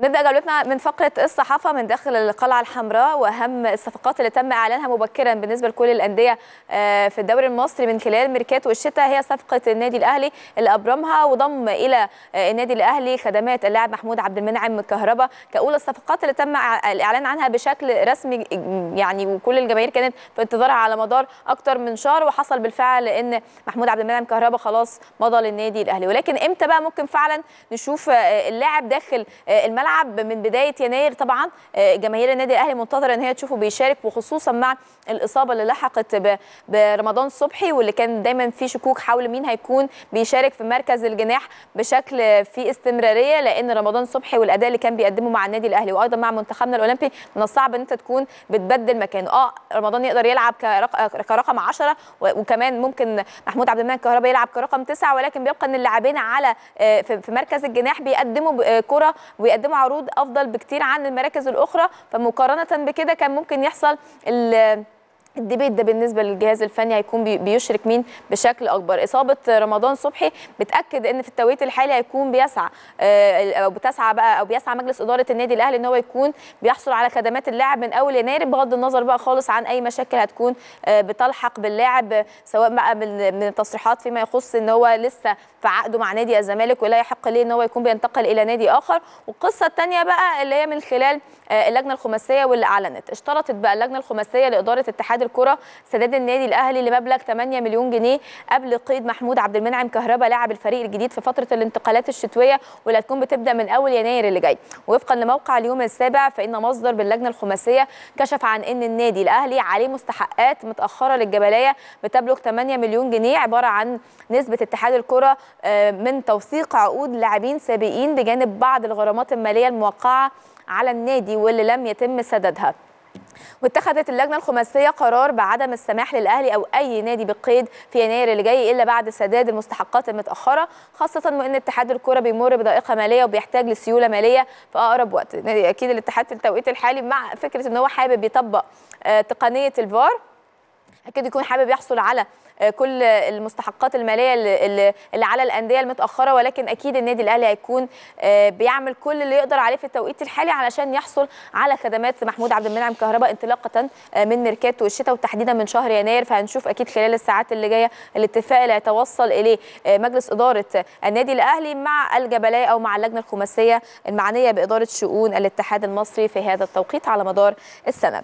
نبدأ جولتنا من فقرة الصحافة من داخل القلعة الحمراء وأهم الصفقات اللي تم إعلانها مبكرا بالنسبة لكل الأندية في الدوري المصري من خلال ميركاتو الشتاء هي صفقة النادي الأهلي اللي أبرمها وضم إلى النادي الأهلي خدمات اللاعب محمود عبد المنعم كهربا. كأولى الصفقات اللي تم الإعلان عنها بشكل رسمي يعني وكل الجماهير كانت في انتظارها على مدار أكتر من شهر وحصل بالفعل إن محمود عبد المنعم كهربا خلاص مضى للنادي الأهلي. ولكن إمتى بقى ممكن فعلا نشوف اللاعب داخل الملعب؟ الملعب من بداية يناير. طبعا جماهير النادي الأهلي منتظرة إن هي تشوفه بيشارك وخصوصا مع الإصابة اللي لحقت برمضان صبحي واللي كان دايما في شكوك حول مين هيكون بيشارك في مركز الجناح بشكل في استمرارية لأن رمضان صبحي والأداء اللي كان بيقدمه مع النادي الأهلي وأيضا مع منتخبنا الأولمبي من الصعب إن أنت تكون بتبدل مكانه. آه رمضان يقدر يلعب كرقم 10 وكمان ممكن محمود عبد المنعم كهربا يلعب كرقم 9 ولكن بيبقى إن اللاعبين على في مركز الجناح بيقدموا كرة ويقدموا عروض أفضل بكتير عن المراكز الأخرى فمقارنة بكده كان ممكن يحصل الديبيت ده بالنسبة للجهاز الفني هيكون بيشرك مين؟ بشكل أكبر. إصابة رمضان صبحي بتأكد إن في التوقيت الحالي هيكون بيسعى أو بتسعى بقى أو بيسعى مجلس إدارة النادي الأهلي إن هو يكون بيحصل على خدمات اللاعب من أول يناير بغض النظر بقى خالص عن أي مشاكل هتكون بتلحق باللاعب سواء بقى من التصريحات فيما يخص إن هو لسه في عقده مع نادي الزمالك ولا يحق ليه إن هو يكون بينتقل إلى نادي آخر. والقصة الثانية بقى اللي هي من خلال اللجنة الخماسية واللي اعلنت اشترطت بقى اللجنة الخماسية لإدارة اتحاد الكرة. سداد النادي الأهلي لمبلغ 8 مليون جنيه قبل قيد محمود عبد المنعم كهربا لاعب الفريق الجديد في فترة الانتقالات الشتوية واللي هتكون بتبدأ من أول يناير اللي جاي. وفقا لموقع اليوم السابع فإن مصدر باللجنة الخماسية كشف عن إن النادي الأهلي عليه مستحقات متأخرة للجبليه بتبلغ 8 مليون جنيه عبارة عن نسبة اتحاد الكرة من توثيق عقود لاعبين سابقين بجانب بعض الغرامات المالية الموقعة على النادي واللي لم يتم سدادها. واتخذت اللجنة الخماسية قرار بعدم السماح للأهلي أو أي نادي بالقيد في يناير اللي جاي إلا بعد سداد المستحقات المتأخرة خاصة وإن اتحاد الكره بيمر بضائقه مالية وبيحتاج لسيولة مالية في أقرب وقت. أكيد الاتحاد في التوقيت الحالي مع فكرة إن هو حابب يطبق تقنية الفار. أكيد يكون حابب يحصل على كل المستحقات المالية اللي, على الأندية المتأخرة ولكن أكيد النادي الأهلي هيكون بيعمل كل اللي يقدر عليه في التوقيت الحالي علشان يحصل على خدمات محمود عبد المنعم كهرباء انطلاقه من ميركاتو الشتاء وتحديدا من شهر يناير. فهنشوف أكيد خلال الساعات اللي جاية الاتفاق اللي هيتوصل إليه مجلس إدارة النادي الأهلي مع الجبليه أو مع اللجنة الخماسية المعنية بإدارة شؤون الاتحاد المصري في هذا التوقيت على مدار السنة.